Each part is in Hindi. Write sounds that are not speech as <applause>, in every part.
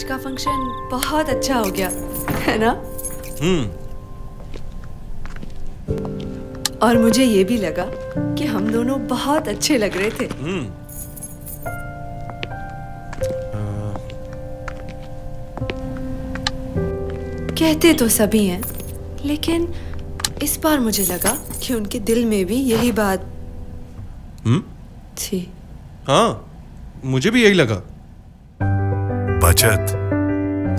आज का फ़ंक्शन बहुत अच्छा हो गया है ना? हम्म। और मुझे ये भी लगा कि हम दोनों बहुत अच्छे लग रहे थे। हम्म। कहते तो सभी हैं लेकिन इस बार मुझे लगा कि उनके दिल में भी यही बात हम्म? थी। हाँ मुझे भी यही लगा। बचत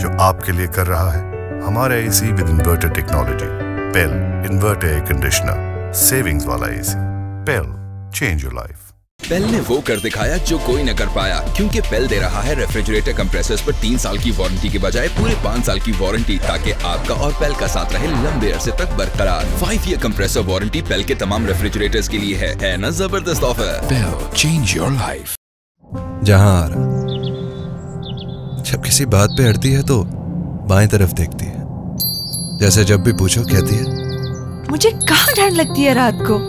जो आपके लिए कर रहा है। हमारा AC with inverter technology Pel inverter air conditioner savings वाला AC Pel change your life Pel ने वो कर दिखाया जो कोई न कर पाया क्योंकि पेल दे रहा है रेफ्रिजरेटर कंप्रेसर्स पर तीन साल की वारंटी के बजाय पूरे पाँच साल की वारंटी ताकि आपका और पेल का साथ रहे लंबे अरसे तक बरकरार। Five year compressor warranty Pel के तमाम रेफ्रिजरेटर्स के लिए है। है न ज़बरदस्त offer Pel change your life जहाँ आ रहा। जब किसी बात पे अड़ती है तो बाएँ तरफ़ देखती है। जैसे जब भी पूछो कहती है। मुझे कहाँ ठंड लगती है रात को?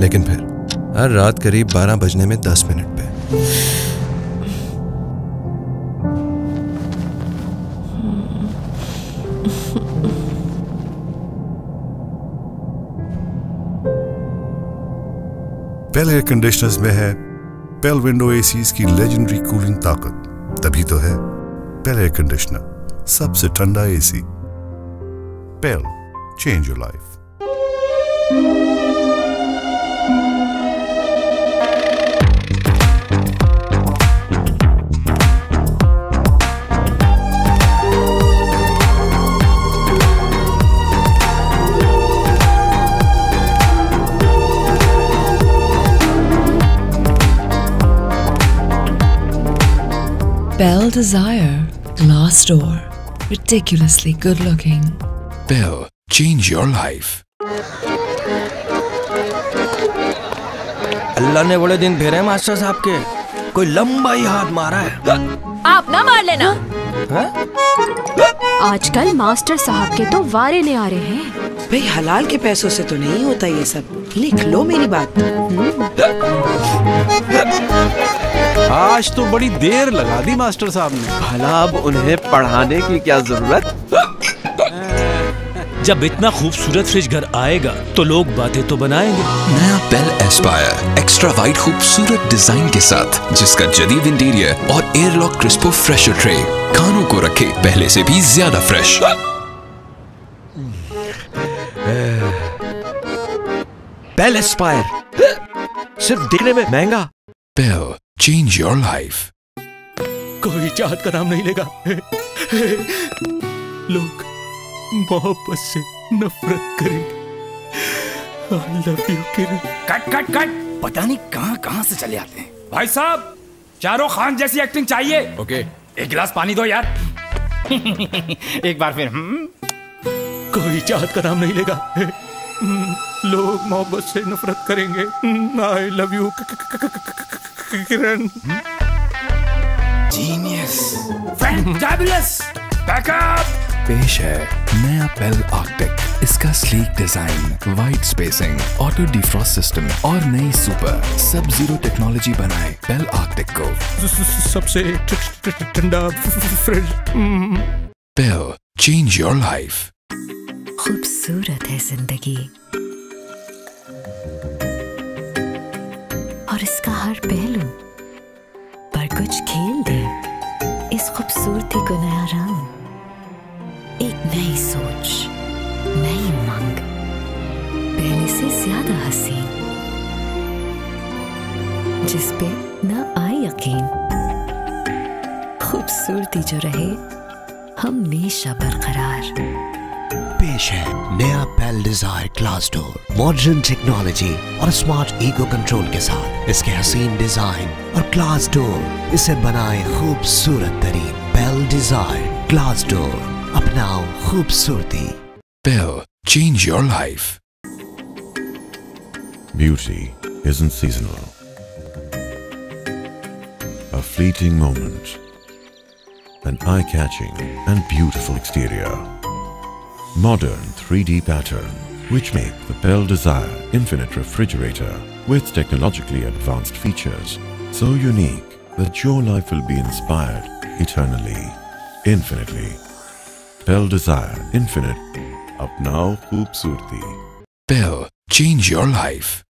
लेकिन फिर हर रात करीब 12 बजने में 10 मिनट पे। पेल एयर कंडीशनर्स में है पेल विंडो एसीज की लेजेंडरी कूलिंग ताकत। तभी तो है। पेल एयर कंडीशनर सबसे ठंडा AC Pel change your life Belle Desire Glass Door. Ridiculously good looking. Pel change your life Allah ने बड़े दिन फेरे मास्टर साहब के। कोई लंबा ही हाथ मारा है। आप ना मार लेना। हैं? आजकल मास्टर साहब के तो वारे ने आ रहे हैं। भाई हलाल के पैसों से तो नहीं होता ये सब। लिख लो मेरी बात। आज तो बड़ी देर लगा दी मास्टर साहब ने। भला अब उन्हें पढ़ाने की क्या ज़रूरत? <laughs> जब इतना खूबसूरत फ्रिज घर आएगा तो लोग बातें तो बनाएँगे। नया पेल एस्पायर एक्स्ट्रा वाइड खूबसूरत डिज़ाइन के साथ जिसका जदीद इंटीरियर और एयरलॉक क्रिस्पो फ्रेशर ट्रे खानों को रखे पहले से भी ज़्यादा फ्रेश पेल एस्पायर सिर्फ़ दिखने में महँगा। पेल चेंज योर लाइफ कोई चाहत का नाम नहीं लेगा। लोग मोहब्बत से नफरत करेंगे। I love you Kiran cut cut cut. पता नहीं कहाँ कहाँ से चले आते हैं। भाई साहब चारों खान जैसी एक्टिंग चाहिए। ओके एक गिलास पानी दो यार। <laughs> एक बार फिर हम्म। कोई चाहत का नाम नहीं लेगा। लोग मोहब्बत से नफरत करेंगे। I love you Kiran. Genius fantabulous backup पेश है नया पेल आर्कटेक इसका sleek design wide spacing auto defrost system और नई सुपर सब ज़ीरो टेक्नोलॉजी बनाए पेल आर्कटेक को। सबसे ठंडा fridge Pel change your life खूबसूरत है ज़िंदगी। और इसका हर पहलू, पर कुछ खेल दे इस खूबसूरती को नया रंग। एक नई सोच, नई उमंग, पहले से ज़्यादा हसीन जिस पे न आए यकीन। खूबसूरती जो रहे हमेशा बरकरार। पेश है नया Pel Desire glass door modern technology और स्मार्ट ईको कंट्रोल के साथ इसके हसीन डिज़ाइन और ग्लास डोर इसे बनाए खूबसूरत तरीन पेल डिज़ायर ग्लास डोर अपनाओ खूबसूरती Pel change your life Beauty isn't seasonal. A fleeting moment. An eye-catching and beautiful exterior. Modern 3D pattern, which make the Bell Desire Infinite Refrigerator with technologically advanced features so unique that your life will be inspired eternally, infinitely. Pel Desire Infinite. up Apnao Khoobsurti. Bell, change your life.